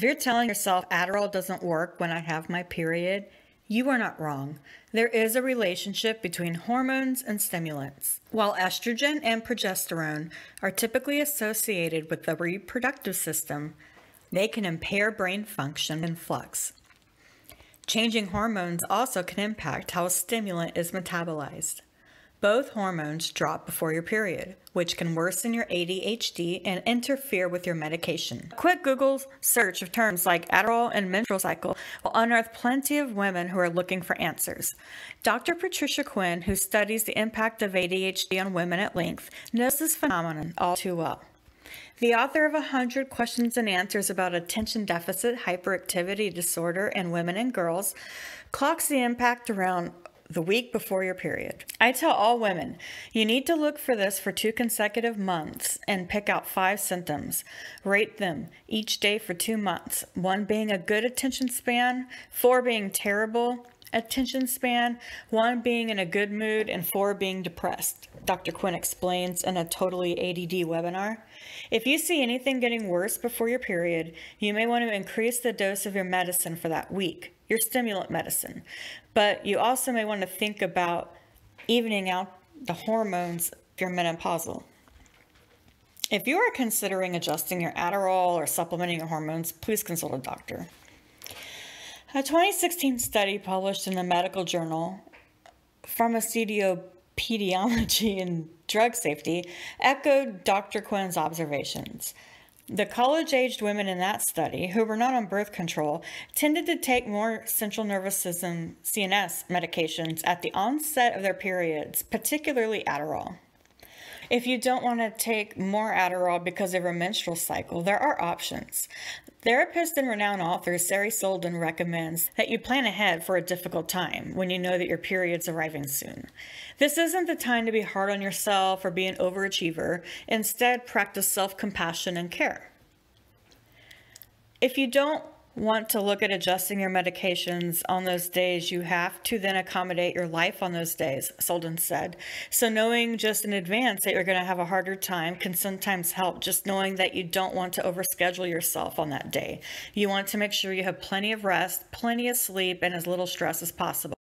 If you're telling yourself Adderall doesn't work when I have my period, you are not wrong. There is a relationship between hormones and stimulants. While estrogen and progesterone are typically associated with the reproductive system, they can impair brain function and flux. Changing hormones also can impact how a stimulant is metabolized. Both hormones drop before your period, which can worsen your ADHD and interfere with your medication. A quick Google search of terms like Adderall and menstrual cycle will unearth plenty of women who are looking for answers. Dr. Patricia Quinn, who studies the impact of ADHD on women at length, knows this phenomenon all too well. The author of 100 Questions and Answers about Attention Deficit Hyperactivity Disorder in Women and Girls clocks the impact around the week before your period. I tell all women, you need to look for this for two consecutive months and pick out five symptoms. Rate them each day for two months, one being a good attention span, four being terrible attention span, one being in a good mood, and four being depressed. Dr. Quinn explains in a Totally ADD webinar. If you see anything getting worse before your period, you may want to increase the dose of your medicine for that week your stimulant medicine. But you also may want to think about evening out the hormones if you're menopausal. If you are considering adjusting your Adderall or supplementing your hormones, please consult a doctor. A 2016 study published in the medical journal Pharmacopediology and Drug Safety echoed Dr. Quinn's observations. The college aged women in that study, who were not on birth control, tended to take more central nervous system CNS medications at the onset of their periods, particularly Adderall. If you don't want to take more Adderall because of your menstrual cycle, there are options. Therapist and renowned author Sari Solden recommends that you plan ahead for a difficult time when you know that your period's arriving soon. This isn't the time to be hard on yourself or be an overachiever. Instead, practice self compassion and care. If you don't want to look at adjusting your medications on those days, you have to then accommodate your life on those days, Solden said. So knowing just in advance that you're going to have a harder time can sometimes help, just knowing that you don't want to overschedule yourself on that day. You want to make sure you have plenty of rest, plenty of sleep, and as little stress as possible.